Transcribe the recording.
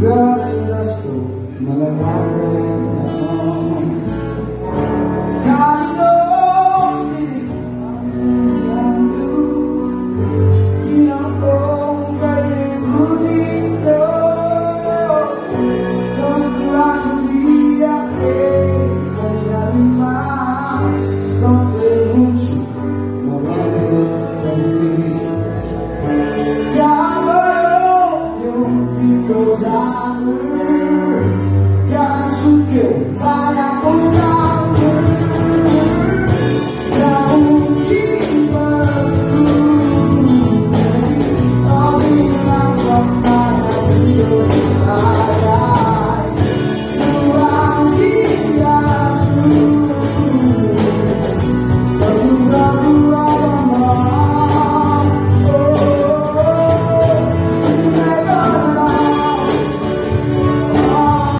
Girl in the school, my love, los amor, ya subió para